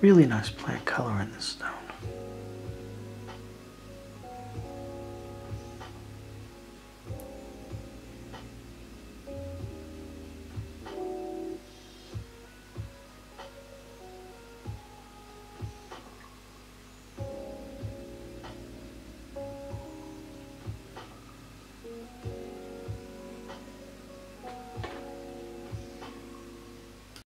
Really nice plant color in this stone.